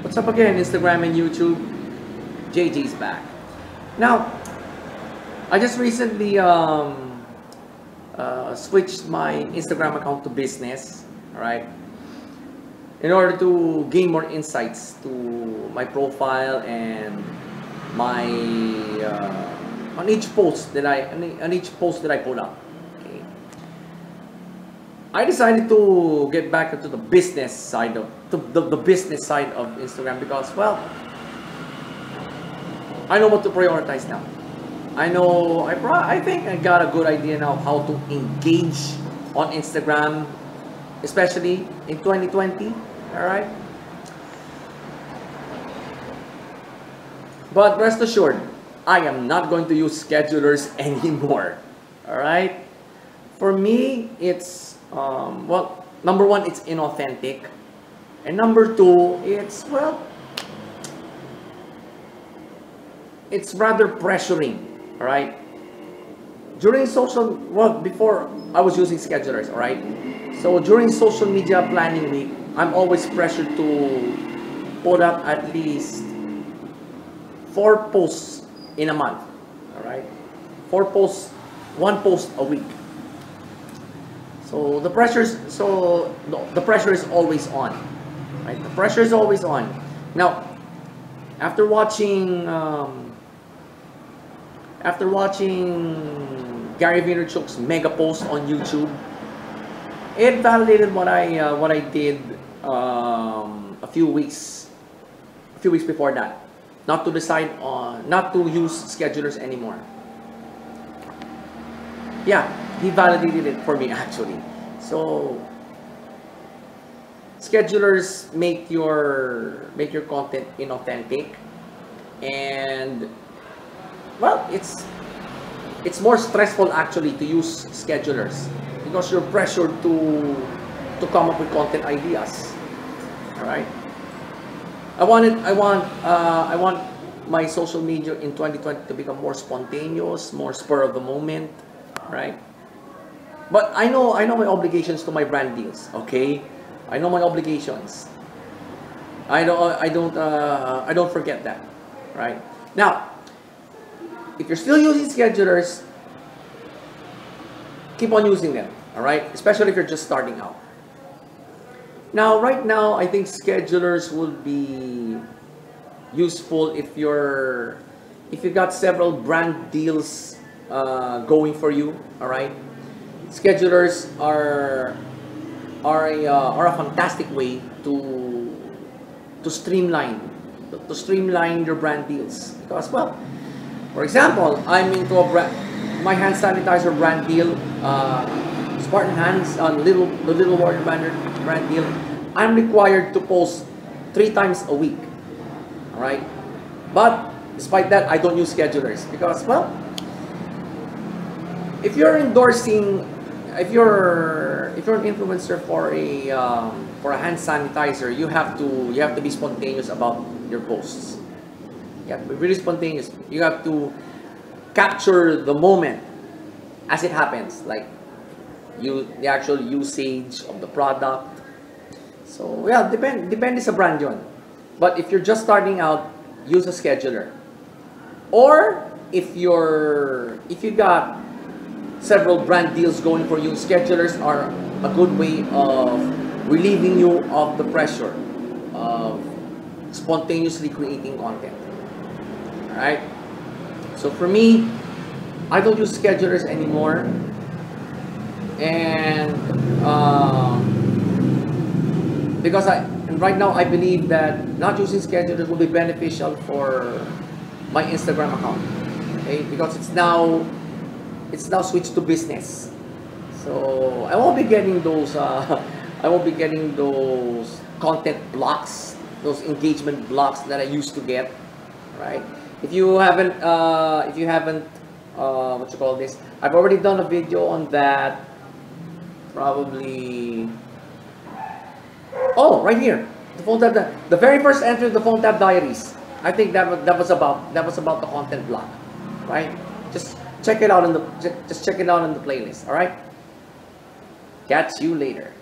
What's up again, Instagram and YouTube? JG's back. Now, I just recently um, uh, switched my Instagram account to business, alright? In order to gain more insights to my profile and my uh, on each post that I on each post that I put up. I decided to get back into the business side of the, the, the business side of Instagram because well I know what to prioritize now. I know I pro- I think I got a good idea now how to engage on Instagram especially in 2020 all right But rest assured, I am not going to use schedulers anymore. All right? For me, it's, um, well, number one, it's inauthentic. And number two, it's, well, it's rather pressuring. All right? During social, well, before I was using schedulers, all right? So during social media planning week, I'm always pressured to put up at least four posts in a month. All right, four posts, one post a week. So the pressures, so the pressure is always on. Right, the pressure is always on. Now, after watching, um, after watching Gary Vaynerchuk's mega post on YouTube, it validated what I uh, what I did um, a few weeks, a few weeks before that not to decide on, not to use schedulers anymore. Yeah, he validated it for me actually. So, schedulers make your make your content inauthentic and well it's it's more stressful actually to use schedulers because you're pressured to to come up with content ideas all right I wanted, I want, uh, I want my social media in 2020 to become more spontaneous, more spur of the moment, right? But I know, I know my obligations to my brand deals. Okay, I know my obligations. I don't, I don't, uh, I don't forget that, right? Now, if you're still using schedulers, keep on using them. All right, especially if you're just starting out. Now, right now, I think schedulers will be useful if you're if you got several brand deals uh, going for you. All right, schedulers are are a uh, are a fantastic way to to streamline to streamline your brand deals because well, for example, I'm into a brand my hand sanitizer brand deal. Uh, Spartan Hands on little the Little Warrior brand, brand deal, I'm required to post three times a week. All right, but despite that, I don't use schedulers because well, if you're endorsing, if you're if you're an influencer for a um, for a hand sanitizer, you have to you have to be spontaneous about your posts. To be really spontaneous. You have to capture the moment as it happens, like you the actual usage of the product. So yeah, depend depende a brand yon. But if you're just starting out, use a scheduler. Or if you're if you got several brand deals going for you, schedulers are a good way of relieving you of the pressure of spontaneously creating content. Alright? So for me, I don't use schedulers anymore and um, because I right now I believe that not using schedulers will be beneficial for my Instagram account okay because it's now it's now switched to business. So I won't be getting those uh, I won't be getting those content blocks those engagement blocks that I used to get right? If you haven't uh, if you haven't uh, what you call this I've already done a video on that probably oh right here the phone tab the very first entry of the phone tab diaries. I think that was that was about that was about the content block right? Just check it out in the just check it out in the playlist all right? Catch you later